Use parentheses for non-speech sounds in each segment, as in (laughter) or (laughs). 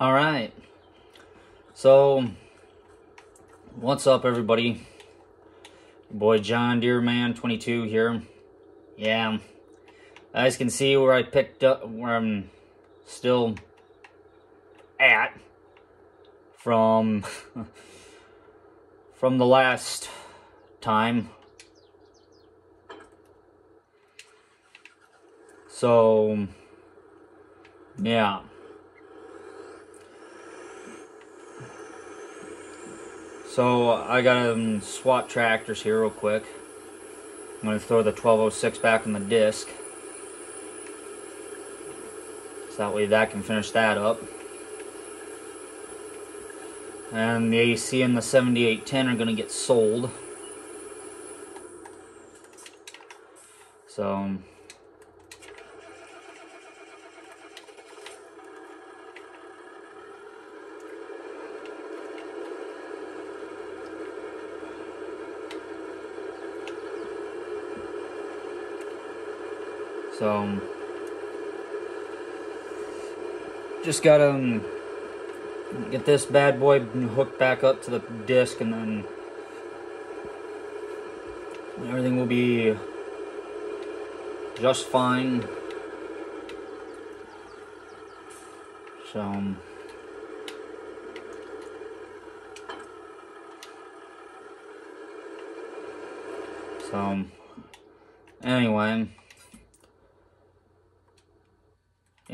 All right. So, what's up, everybody? Boy Johndeereman, 22 here. Yeah, as you can see where I picked up, where I'm still at from (laughs) from the last time. So, yeah. So I got um, swap tractors here real quick. I'm going to throw the 1206 back on the disc. So that way that can finish that up. And the AC and the 7810 are going to get sold. So... So, just gotta um, get this bad boy hooked back up to the disc and then everything will be just fine. So, um, so anyway.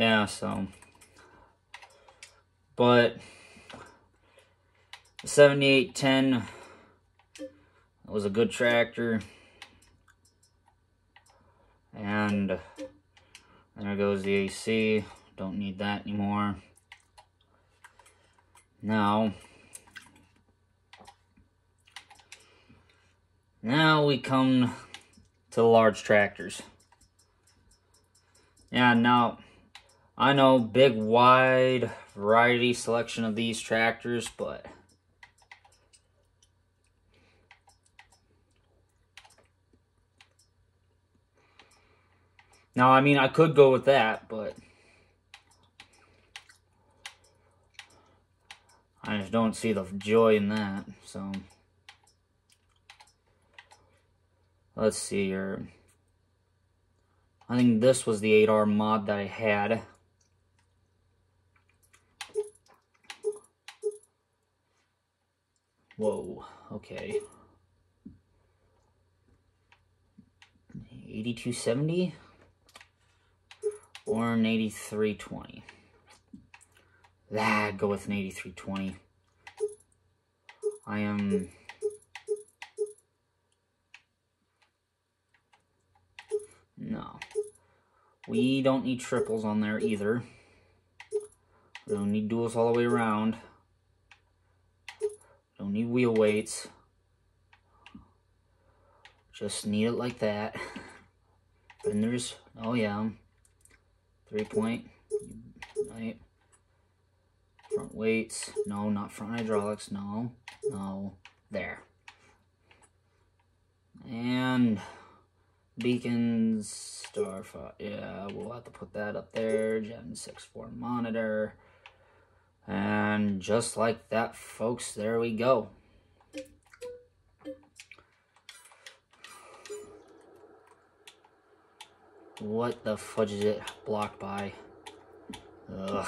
Yeah, so. But 7810 was a good tractor. And there goes the AC. Don't need that anymore. Now, now we come to the large tractors. Yeah, now I know big wide variety selection of these tractors, but now I mean I could go with that, but I just don't see the joy in that, so let's see here. I think this was the 8R mod that I had. Whoa, okay. 8270 or an 8320. That go with an 8320. I am No. We don't need triples on there either. We don't need duals all the way around. Need wheel weights. Just need it like that. Fenders, oh yeah. Three point, right. Front weights, no, not front hydraulics, no, no, there. And beacons, starfire, yeah, we'll have to put that up there. Gen 6-4 monitor. And just like that, folks, there we go. What the fudge is it blocked by? Ugh.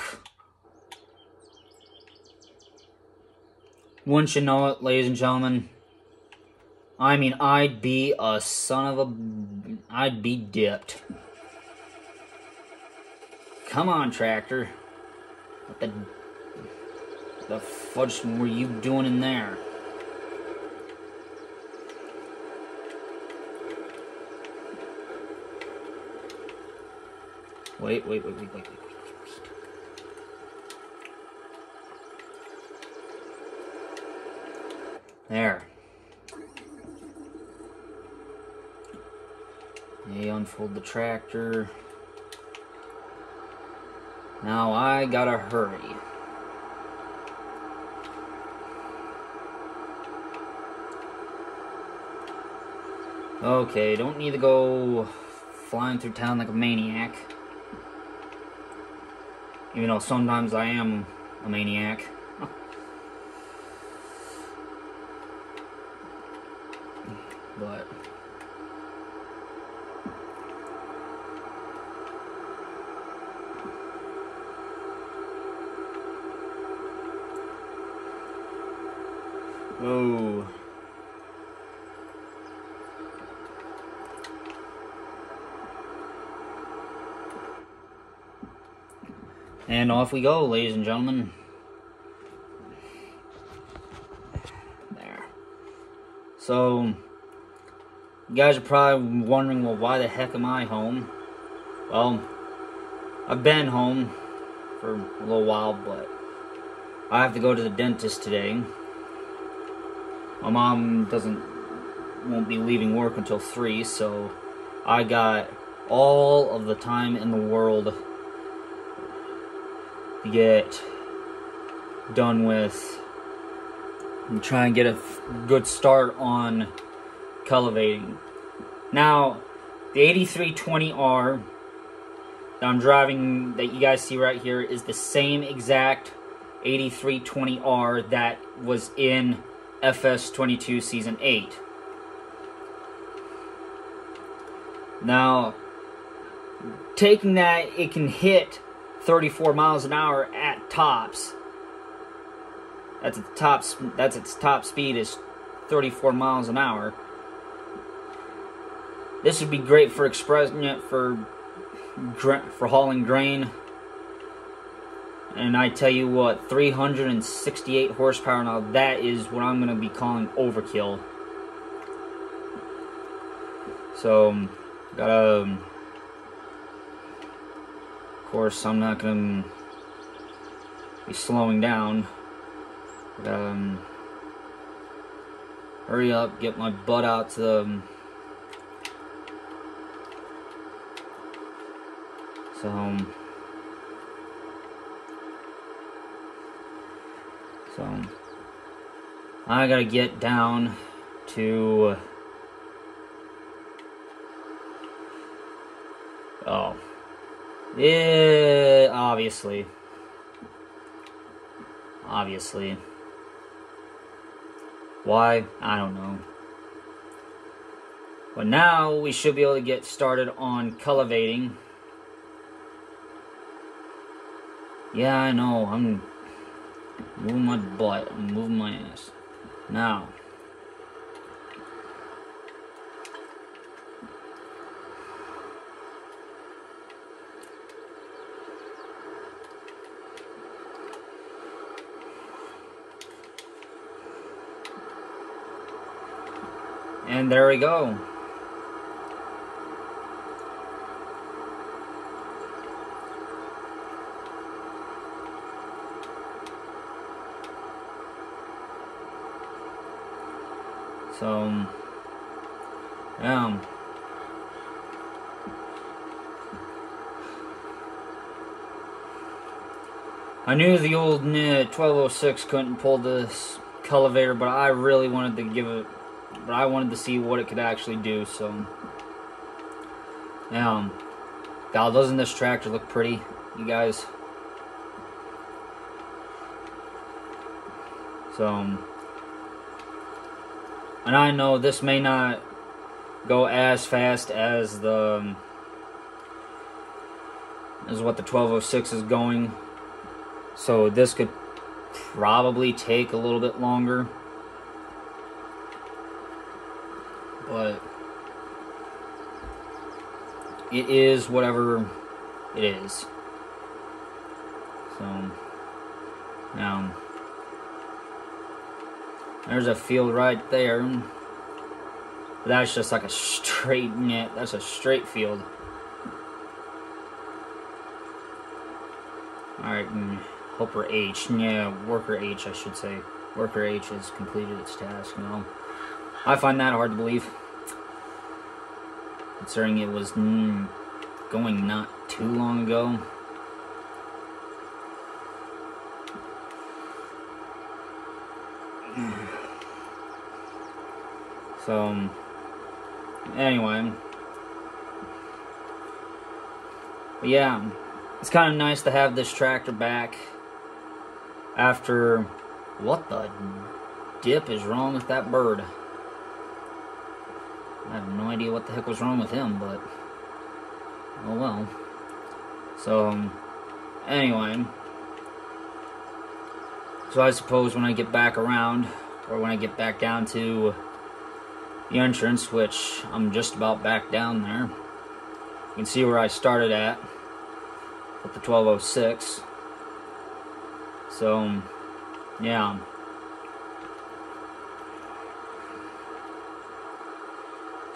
Wouldn't you know it, ladies and gentlemen? I mean, I'd be a son of a... I'd be dipped. Come on, tractor. The the fudge were you doing in there? Wait, wait, wait, wait, wait, wait. There. They unfold the tractor. Now I gotta hurry. Okay, don't need to go flying through town like a maniac. Even though sometimes I am a maniac. (laughs) but Oh. And off we go, ladies and gentlemen. There. So, you guys are probably wondering, well, why the heck am I home? Well, I've been home for a little while, but I have to go to the dentist today. My mom doesn't won't be leaving work until 3, so I got all of the time in the world get done with and try and get a good start on cultivating. Now, the 8320R that I'm driving that you guys see right here is the same exact 8320R that was in FS22 Season 8. Now, taking that, it can hit 34 miles an hour at tops. That's its top. That's its top speed is 34 miles an hour. This would be great for expressing it for for hauling grain and I tell you what, 368 horsepower now, that is what I'm going to be calling overkill. So, um, of course, I'm not going to be slowing down. Gotta, um, hurry up, get my butt out to the, so, um, So, I gotta get down to... Oh. Yeah, obviously. Obviously. Why? I don't know. But now we should be able to get started on cultivating. Yeah, I know. I'm Move my butt. Move my ass. Now. And there we go. So, um, I knew the old 1206 couldn't pull this cultivator, but I really wanted to give it, but I wanted to see what it could actually do, so, um, God, doesn't this tractor look pretty, you guys? So, um, and I know this may not go as fast as the um, as what the 1206 is going. So this could probably take a little bit longer. But it is whatever it is. So now there's a field right there. That's just like a straight net. That's a straight field. Alright, mm, Hopper H. Yeah, Worker H, I should say. Worker H has completed its task, know. I find that hard to believe. Considering it was mm, going not too long ago. (sighs) So, anyway. But yeah, it's kind of nice to have this tractor back. after what the dip is wrong with that bird? I have no idea what the heck was wrong with him, but oh well. So, um, anyway, so I suppose when I get back around, or when I get back down to the entrance, which I'm just about back down there, you can see where I started at with the 1206. So, yeah.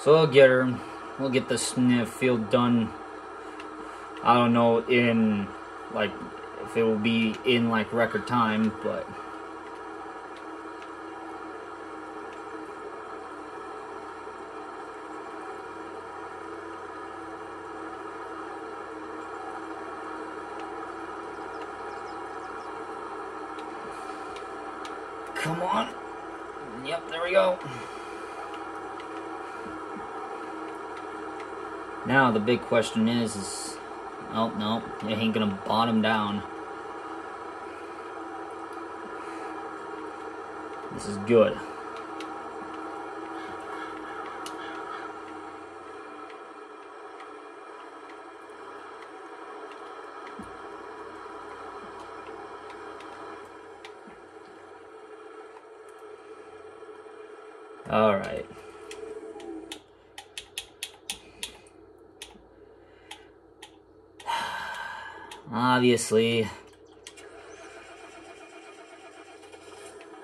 So we'll get her. We'll get the sniff field done. I don't know in like if it will be in like record time, but Come on. Yep, there we go. Now the big question is, is oh no, it ain't gonna bottom down. This is good. All right. Obviously.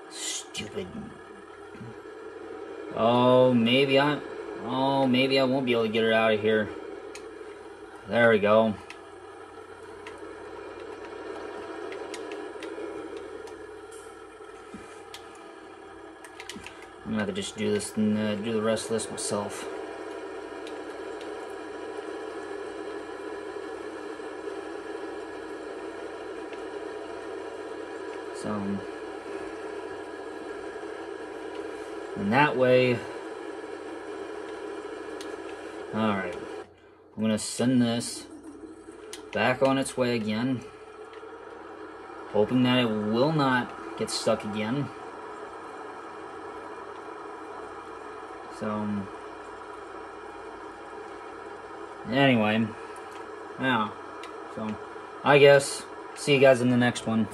Stupid. Oh, maybe I... Oh, maybe I won't be able to get her out of here. There we go. I'm gonna have to just do this and uh, do the rest of this myself. So, and that way, alright, I'm gonna send this back on its way again, hoping that it will not get stuck again. So, um, anyway, yeah, so, I guess, see you guys in the next one.